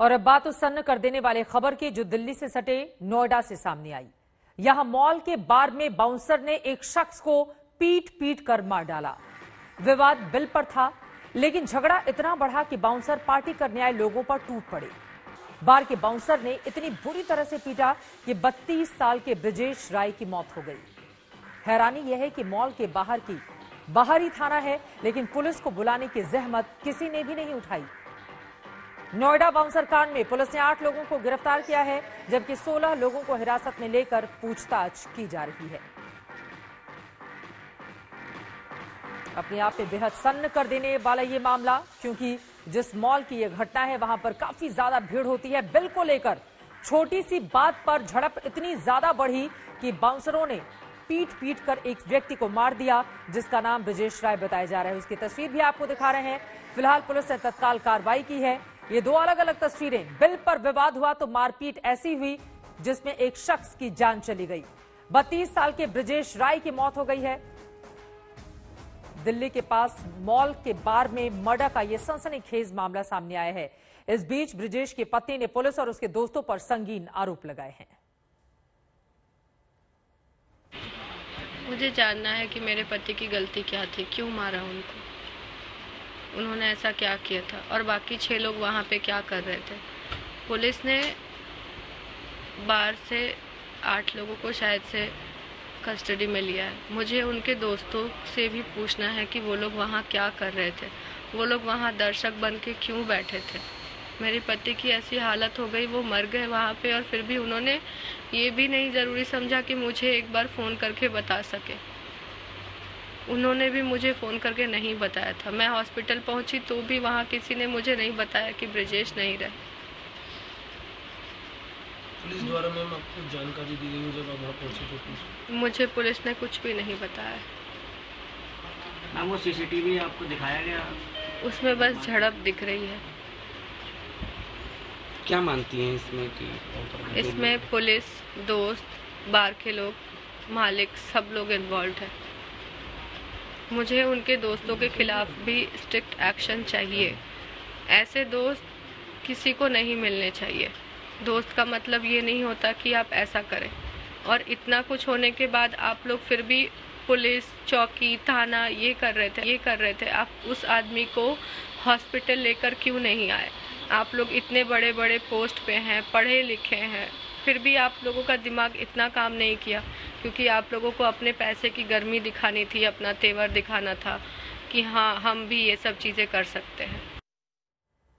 और अब बात उस सन्न कर देने वाले खबर की जो दिल्ली से सटे, नोएडा से सामने आई। यहाँ मॉल के बार में बाउंसर ने एक शख्स को पीट पीट कर मार डाला। विवाद बिल पर था, लेकिन झगड़ा इतना बढ़ा कि बाउंसर पार्टी करने आए लोगों पर टूट पड़े। बार के बाउंसर ने इतनी बुरी तरह से पीटा कि 32 साल के ब्रजेश राय की मौत हो गई। हैरानी यह है कि मॉल के बाहर की बाहरी थाना है, लेकिन पुलिस को बुलाने की जहमत किसी ने भी नहीं उठाई। नोएडा बाउंसर कांड में पुलिस ने आठ लोगों को गिरफ़्तार किया है, जबकि 16 लोगों को हिरासत में लेकर पूछताछ की जा रही है। अपने आप में बेहद सन्न कर देने वाला ये मामला, क्योंकि जिस मॉल की यह घटना है, वहाँ पर काफ़ी ज़्यादा भीड़ होती है। बिल को लेकर छोटी सी बात पर झड़प इतनी ज़्यादा बढ़ी कि बाउंसरों ने पीट पीट कर एक व्यक्ति को मार दिया, जिसका नाम ब्रजेश राय बताया जा रहा है। उसकी तस्वीर भी आपको दिखा रहे हैं। फ़िलहाल पुलिस ने तत्काल कार्रवाई की है। ये दो अलग अलग तस्वीरें। बिल पर विवाद हुआ तो मारपीट ऐसी हुई, जिसमें एक शख्स की जान चली गई। बत्तीस साल के ब्रजेश राय की मौत हो गई है। दिल्ली के पास मॉल के बार में मर्डर का यह सनसनीखेज मामला सामने आया है। इस बीच ब्रजेश के पति ने पुलिस और उसके दोस्तों पर संगीन आरोप लगाए हैं। मुझे जानना है कि मेरे पति की गलती क्या थी? क्यों मारा उनको? उन्होंने ऐसा क्या किया था? और बाकी छह लोग वहाँ पे क्या कर रहे थे? पुलिस ने बाहर से आठ लोगों को शायद से कस्टडी में लिया है। मुझे उनके दोस्तों से भी पूछना है कि वो लोग वहाँ क्या कर रहे थे? वो लोग वहाँ दर्शक बन के क्यों बैठे थे? मेरे पति की ऐसी हालत हो गई, वो मर गए वहाँ पे और फिर भी उन्होंने ये भी नहीं ज़रूरी समझा कि मुझे एक बार फ़ोन करके बता सके। उन्होंने भी मुझे फ़ोन करके नहीं बताया था। मैं हॉस्पिटल पहुँची तो भी वहाँ किसी ने मुझे नहीं बताया कि ब्रजेश नहीं रहे। पुलिस द्वारा मैम आपको जानकारी दी गई जब आप वहाँ पहुँचे तो पुलिस मुझे पुलिस ने कुछ भी नहीं बताया। मैम वो सीसीटीवी आपको दिखाया गया? उसमें बस झड़प दिख रही है। क्या मानती हैं इसमें कि इसमें पुलिस दोस्त बार के लोग मालिक सब लोग इन्वॉल्व है। मुझे उनके दोस्तों के खिलाफ भी स्ट्रिक्ट एक्शन चाहिए। ऐसे दोस्त किसी को नहीं मिलने चाहिए। दोस्त का मतलब ये नहीं होता कि आप ऐसा करें। और इतना कुछ होने के बाद आप लोग फिर भी पुलिस, चौकी, थाना ये कर रहे थे, ये कर रहे थे। आप उस आदमी को हॉस्पिटल लेकर क्यों नहीं आए? आप लोग इतने बड़े बड़े पोस्ट पे हैं पढ़े लिखे हैं। फिर भी आप लोगों का दिमाग इतना काम नहीं किया, क्योंकि आप लोगों को अपने पैसे की गर्मी दिखानी थी, अपना तेवर दिखाना था कि हाँ हम भी ये सब चीज़ें कर सकते हैं।